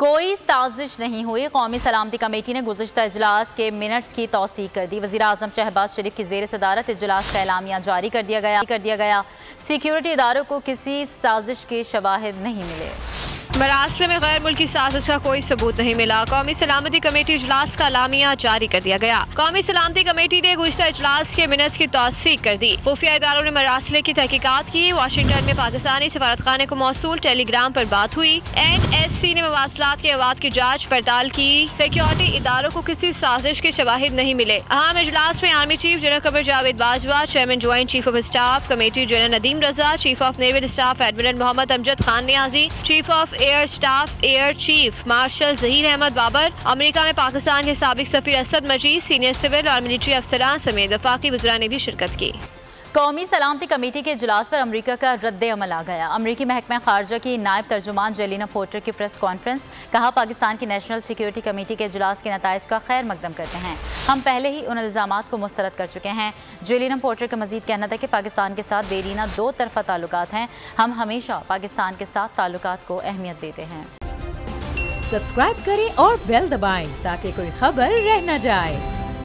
कोई साजिश नहीं हुई। कौमी सलामती कमेटी ने गुजशत अजलास के मिनट्स की तोसी कर दी। वजी अजम शहबाज शरीफ की जेर सदारत अजलास का एलामिया जारी कर दिया गया। कर दिया गया। सिक्योरिटी इदारों को किसी साजिश के शवाहद नहीं मिले। मरासले में गैर मुल्की साजिश का कोई सबूत नहीं मिला। कौमी सलामती कमेटी इजलास का लामिया जारी कर दिया गया। कौमी सलामती कमेटी ने गुजशत इजलास के मिनट्स की तोसीक कर दी। खुफिया इदारों ने मरासले की तहकीकत की। वाशिंगटन में पाकिस्तानी सफारत खाने को मौसू टेलीग्राम आरोप बात हुई। एन एस सी ने मवासलात के अवाद की जाँच पड़ताल की। सिक्योरिटी इदारों को किसी साजिश के शवाहिद नहीं मिले। अहम इजलास में army chief general Qamar Javed Bajwa, chairman joint chief of staff committee general Nadeem Raza, chief of naval staff admiral Mohammad Amjad Khan Niazi, chief of air staff air chief marshal Zaheer Ahmed Babar अमरीका में पाकिस्तान के सबक सफीर Asad Majeed senior civil और military अफसरान समेत वफाकी वजरा ने भी शिरकत की। कौमी सलामती कमेटी के इजलास पर अमरीका का रद्द अमल आ गया। अमरीकी महकमा खारजा की नायब तर्जुमान जेलिना पोर्टर की प्रेस कॉन्फ्रेंस कहा पाकिस्तान की नेशनल सिक्योरिटी कमेटी के इजलास के नतज का खैर मकदम करते हैं। हम पहले ही उन इल्ज़ाम को मुस्तरद कर चुके हैं। जेलिना पोर्टर का मजीद कहना था कि पाकिस्तान के साथ देरीना दो तरफा ताल्लुक हैं। हम हमेशा पाकिस्तान के साथ ताल्लुक को अहमियत देते हैं। सब्सक्राइब करें और बेल दबाएँ ताकि कोई खबर रह न जाए।